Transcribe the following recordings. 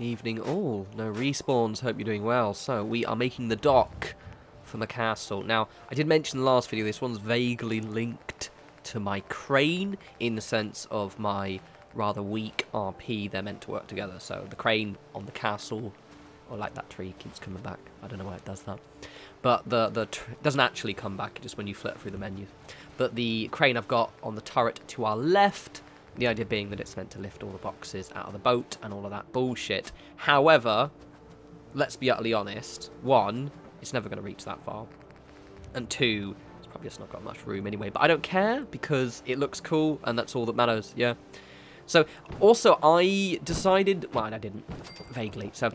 Evening all. No respawns. Hope you're doing well. So, we are making the dock for the castle. Now, I did mention in the last video, this one's vaguely linked to my crane in the sense of my rather weak RP. They're meant to work together. So, the crane on the castle, or like that tree keeps coming back. I don't know why it does that. But the, the doesn't actually come back, just when you flip through the menu. But the crane I've got on the turret to our left the idea being that it's meant to lift all the boxes out of the boat and all of that bullshit. However, let's be utterly honest. One, it's never going to reach that far. And two, it's probably just not got much room anyway. But I don't care because it looks cool and that's all that matters, yeah. So, also, I decided... Well, I didn't. Vaguely. So,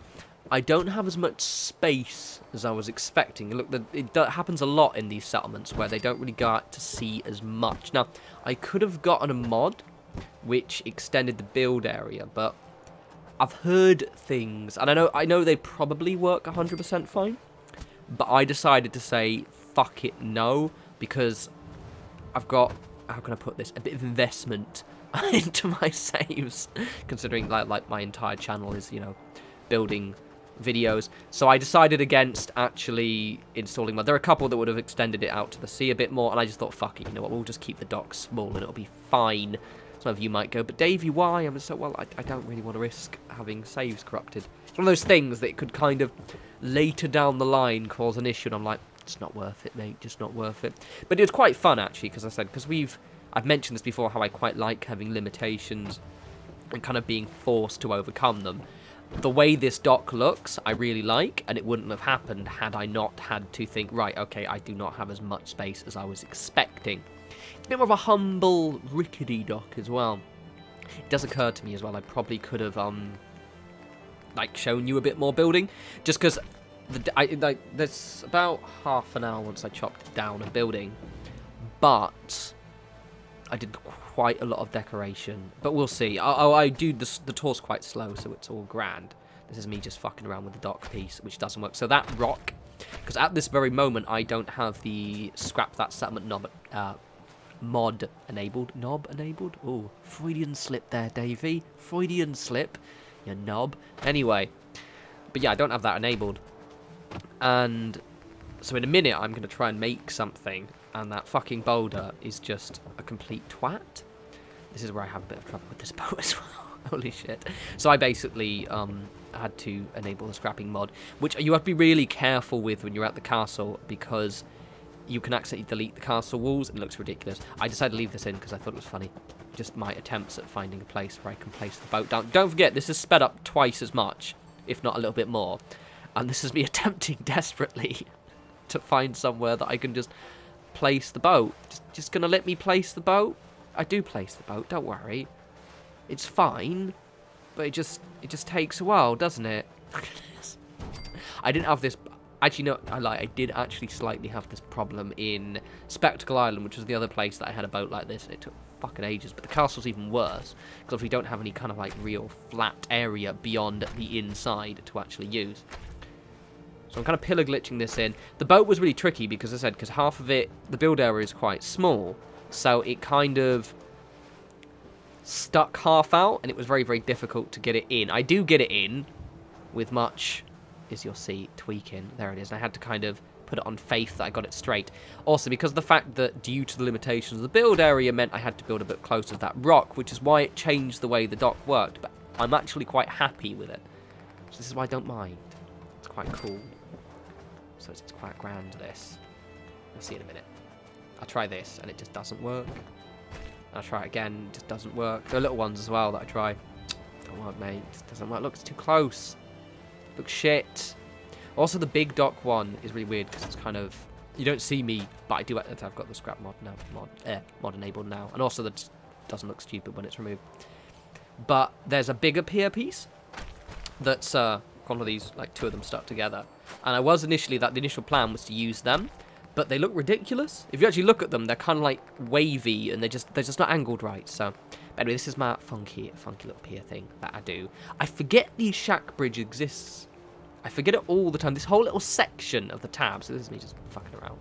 I don't have as much space as I was expecting. Look, it happens a lot in these settlements where they don't really get to see as much. Now, I could have gotten a mod which extended the build area, but I've heard things, and I know I know they probably work 100% fine, but I decided to say fuck it no because I've got how can I put this a bit of investment into my saves, considering like like my entire channel is you know building videos. So I decided against actually installing mod. There are a couple that would have extended it out to the sea a bit more, and I just thought, fuck it, you know what, we'll just keep the dock small and it'll be fine. Some of you might go, but Davey, why? I'm so, well, I, I don't really want to risk having saves corrupted. It's one of those things that could kind of later down the line cause an issue, and I'm like, it's not worth it, mate, just not worth it. But it was quite fun, actually, because I said, because we've, I've mentioned this before, how I quite like having limitations and kind of being forced to overcome them. The way this dock looks, I really like, and it wouldn't have happened had I not had to think, right, okay, I do not have as much space as I was expecting. It's a bit more of a humble, rickety dock as well. It does occur to me as well, I probably could have, um, like, shown you a bit more building. Just because, the, I, like, there's about half an hour once I chopped down a building. But, I did quite a lot of decoration. But we'll see. I, I, I do, the, the tour's quite slow, so it's all grand. This is me just fucking around with the dock piece, which doesn't work. So that rock, because at this very moment, I don't have the scrap that settlement knob uh, mod enabled. Knob enabled? Oh, Freudian slip there, Davey. Freudian slip. You knob. Anyway. But yeah, I don't have that enabled. And so in a minute, I'm going to try and make something. And that fucking boulder is just a complete twat. This is where I have a bit of trouble with this boat as well. Holy shit. So I basically um, had to enable the scrapping mod, which you have to be really careful with when you're at the castle because you can accidentally delete the castle walls and it looks ridiculous. I decided to leave this in because I thought it was funny. Just my attempts at finding a place where I can place the boat down. Don't forget, this is sped up twice as much, if not a little bit more. And this is me attempting desperately to find somewhere that I can just place the boat. Just, just gonna let me place the boat? I do place the boat, don't worry. It's fine, but it just it just takes a while, doesn't it? I didn't have this Actually, no, I like. I did actually slightly have this problem in Spectacle Island, which was the other place that I had a boat like this. And it took fucking ages, but the castle's even worse because we don't have any kind of like real flat area beyond the inside to actually use. So I'm kind of pillar glitching this in. The boat was really tricky because I said because half of it, the build area is quite small, so it kind of stuck half out, and it was very very difficult to get it in. I do get it in with much as you'll see tweaking. There it is. I had to kind of put it on faith that I got it straight. Also, because the fact that due to the limitations of the build area meant I had to build a bit closer to that rock, which is why it changed the way the dock worked. But I'm actually quite happy with it. So this is why I don't mind. It's quite cool. So it's, it's quite grand, this. We'll see in a minute. I'll try this, and it just doesn't work. I'll try it again, it just doesn't work. There are little ones as well that I try. Don't work, mate. It doesn't work. Look, it's too close. Looks shit. Also, the big dock one is really weird because it's kind of... You don't see me, but I do... I've got the scrap mod now. Mod, eh, mod enabled now. And also, that doesn't look stupid when it's removed. But there's a bigger pier piece that's uh, one of these, like two of them stuck together. And I was initially, that the initial plan was to use them, but they look ridiculous. If you actually look at them, they're kind of like wavy and they're just they're just not angled right. So but anyway, this is my funky, funky little pier thing that I do. I forget the shack bridge exists. I forget it all the time. This whole little section of the tab. So this is me just fucking around.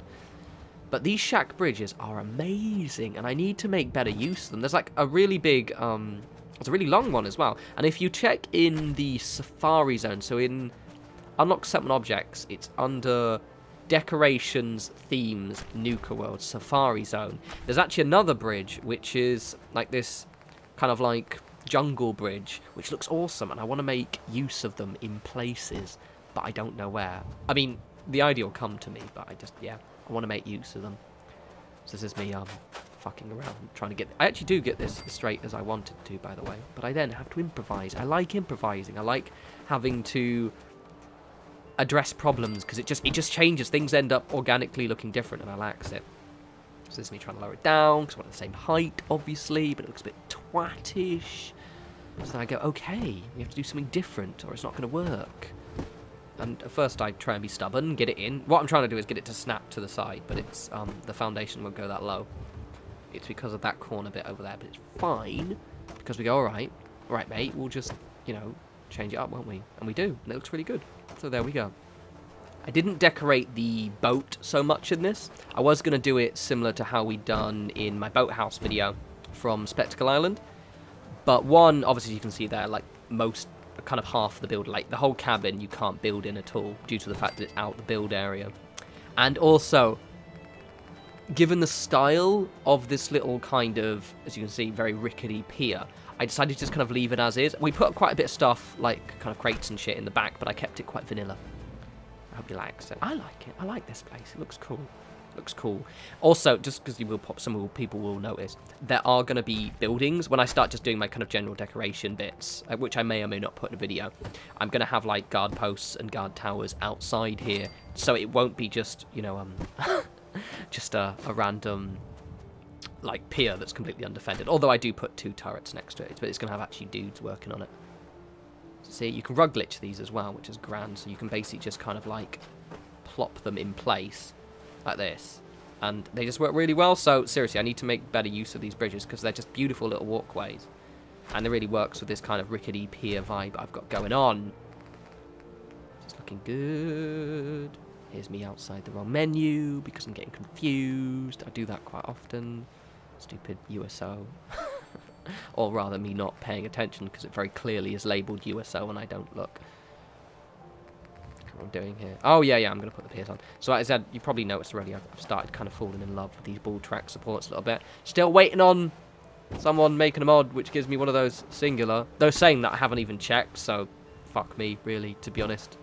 But these shack bridges are amazing, and I need to make better use of them. There's like a really big um, It's a really long one as well. And if you check in the Safari Zone, so in Unlock Settlement Objects, it's under Decorations, Themes, Nuka World, Safari Zone. There's actually another bridge, which is like this kind of like jungle bridge, which looks awesome, and I want to make use of them in places, but I don't know where. I mean, the idea will come to me, but I just, yeah, I want to make use of them. So this is me um, fucking around, trying to get... I actually do get this as straight as I wanted to, by the way, but I then have to improvise. I like improvising. I like having to address problems because it just it just changes. Things end up organically looking different, and I like it. So this is me trying to lower it down because I want the same height, obviously, but it looks a bit twattish. So I go, okay, we have to do something different, or it's not going to work. And at first I try and be stubborn, get it in. What I'm trying to do is get it to snap to the side, but it's um, the foundation won't go that low. It's because of that corner bit over there, but it's fine because we go, all right, all right, mate, we'll just, you know, change it up, won't we? And we do, and it looks really good. So there we go. I didn't decorate the boat so much in this. I was going to do it similar to how we'd done in my boathouse video from Spectacle Island. But one, obviously you can see there, like most, kind of half the build, like the whole cabin you can't build in at all due to the fact that it's out the build area. And also, given the style of this little kind of, as you can see, very rickety pier, I decided to just kind of leave it as is. We put quite a bit of stuff, like kind of crates and shit in the back, but I kept it quite vanilla. I hope you like it. I like it. I like this place. It looks cool. looks cool. Also, just because you will pop, some people will notice, there are going to be buildings. When I start just doing my kind of general decoration bits, uh, which I may or may not put in a video, I'm going to have like guard posts and guard towers outside here. So it won't be just, you know, um, just a, a random like pier that's completely undefended. Although I do put two turrets next to it, but it's going to have actually dudes working on it. See, you can rug glitch these as well, which is grand. So you can basically just kind of like plop them in place like this. And they just work really well. So seriously, I need to make better use of these bridges because they're just beautiful little walkways. And it really works with this kind of rickety pier vibe I've got going on. It's looking good. Here's me outside the wrong menu because I'm getting confused. I do that quite often. Stupid USO. or rather me not paying attention because it very clearly is labelled USO and I don't look. What I'm doing here. Oh, yeah, yeah, I'm going to put the piers on. So, like I said, you probably noticed already, I've started kind of falling in love with these ball track supports a little bit. Still waiting on someone making a mod which gives me one of those singular. Though saying that I haven't even checked, so fuck me, really, to be honest.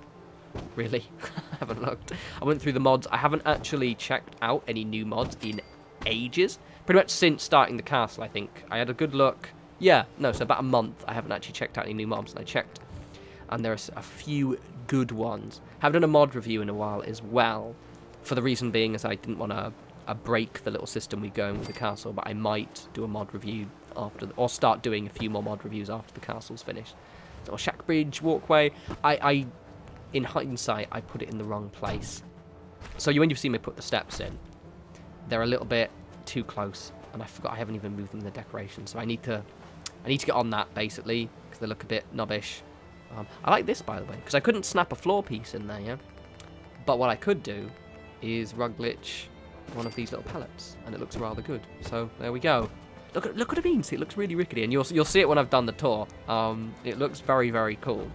Really? I haven't looked. I went through the mods. I haven't actually checked out any new mods in ages pretty much since starting the castle, I think. I had a good look. Yeah, no, so about a month. I haven't actually checked out any new mobs, and I checked. And there are a few good ones. Haven't done a mod review in a while as well. For the reason being is I didn't want to uh, break the little system we go in with the castle, but I might do a mod review after, the, or start doing a few more mod reviews after the castle's finished. So Shack Bridge, walkway. I, I, in hindsight, I put it in the wrong place. So you, when you see me put the steps in, they're a little bit too close, and I forgot I haven't even moved them in the decoration, so I need to I need to get on that, basically, because they look a bit knobbish. Um, I like this, by the way, because I couldn't snap a floor piece in there, yeah? But what I could do is rug glitch one of these little pellets, and it looks rather good. So, there we go. Look at, look what it means. It looks really rickety, and you'll, you'll see it when I've done the tour. Um, it looks very, very cool.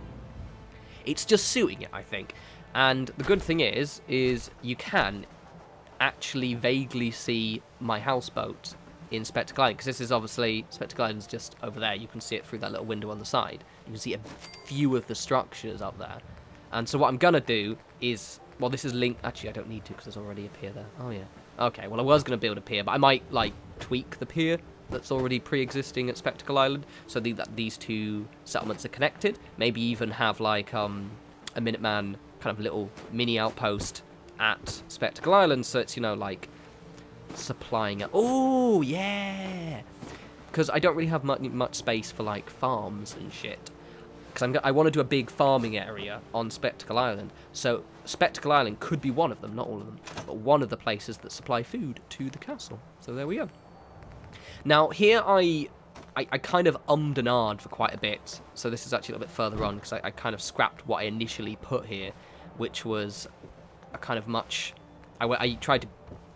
It's just suiting it, I think. And the good thing is, is you can, actually vaguely see my houseboat in Spectacle Island, because this is obviously, Spectacle Island's just over there, you can see it through that little window on the side. You can see a few of the structures up there. And so what I'm to do is, well this is linked, actually I don't need to because there's already a pier there. Oh yeah. Okay, well I was to build a pier, but I might like tweak the pier that's already pre-existing at Spectacle Island, so the, that these two settlements are connected. Maybe even have like um, a Minuteman kind of little mini outpost at Spectacle Island, so it's, you know, like, supplying it. Oh, yeah! Because I don't really have much, much space for, like, farms and shit. Because I want to do a big farming area on Spectacle Island. So Spectacle Island could be one of them, not all of them, but one of the places that supply food to the castle. So there we go. Now, here I I, I, kind of ummed and ahed for quite a bit. So this is actually a little bit further on because I, I, kind of scrapped what I initially put here, which was a kind of much... I, I tried to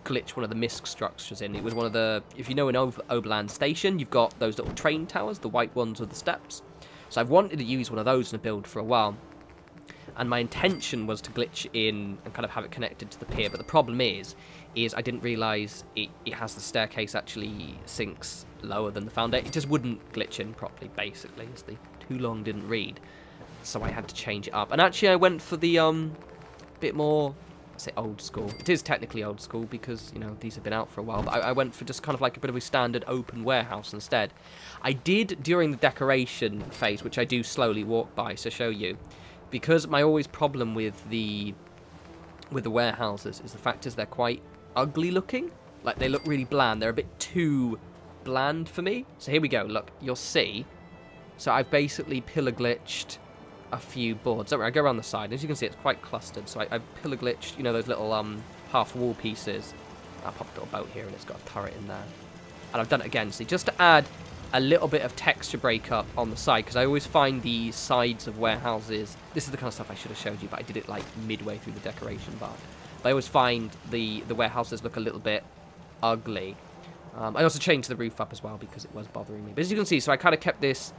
glitch one of the misc structures in. It was one of the, if you know an Ob Oberland station, you've got those little train towers, the white ones with the steps. So I've wanted to use one of those in a build for a while. And my intention was to glitch in and kind of have it connected to the pier. But the problem is, is I didn't realise it, it has the staircase actually sinks lower than the foundation. It just wouldn't glitch in properly, basically, as the too long didn't read. So I had to change it up. And actually I went for the um bit more I say old school. It is technically old school because, you know, these have been out for a while. But I, I, went for just kind of like a bit of a standard open warehouse instead. I did, during the decoration phase, which I do slowly walk by to show you, because my always problem with the with the warehouses is the fact is they're quite ugly looking. Like, they look really bland. They're a bit too bland for me. So here we go. Look, you'll see. So I've basically pillar glitched a few boards. Don't worry, I go around the side. As you can see, it's quite clustered. So I, I pillar glitched, you know, those little um, half wall pieces. I popped a little boat here and it's got a turret in there. And I've done it again, see, just to add a little bit of texture breakup on the side, because I always find the sides of warehouses, this is the kind of stuff I should have showed you, but I did it like midway through the decoration part. But I always find the, the warehouses look a little bit ugly. Um, I also changed the roof up as well because it was bothering me. But as you can see, so I kind of kept this,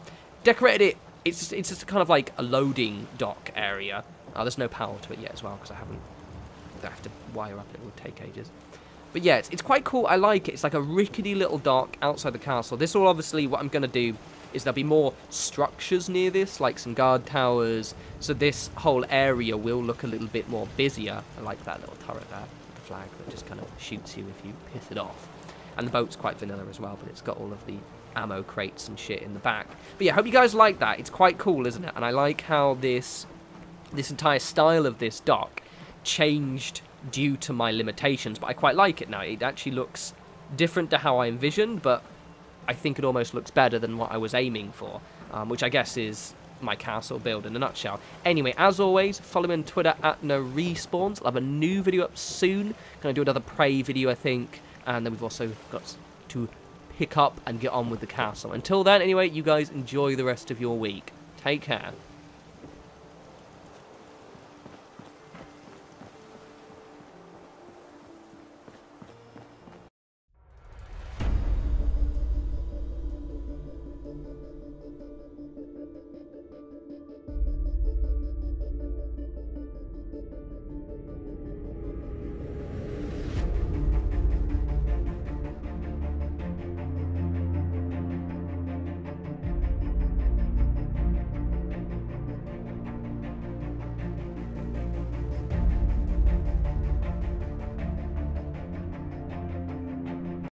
decorated it it's just, it's just kind of like a loading dock area. Oh, there's no power to it yet as well because I haven't. I have to wire up. It would take ages. But yeah, it's, it's quite cool. I like it. It's like a rickety little dock outside the castle. This will obviously what I'm going to do is there'll be more structures near this, like some guard towers. So this whole area will look a little bit more busier. I like that little turret there, the flag that just kind of shoots you if you piss it off. And the boat's quite vanilla as well, but it's got all of the ammo crates and shit in the back. But yeah, hope you guys like that. It's quite cool, isn't it? And I like how this this entire style of this dock changed due to my limitations, but I quite like it now. It actually looks different to how I envisioned, but I think it almost looks better than what I was aiming for, um, which I guess is my castle build in a nutshell. Anyway, as always, follow me on Twitter at no respawns. I'll have a new video up soon. Gonna do another Prey video, I think, and then we've also got to pick up and get on with the castle. Until then, anyway, you guys enjoy the rest of your week. Take care.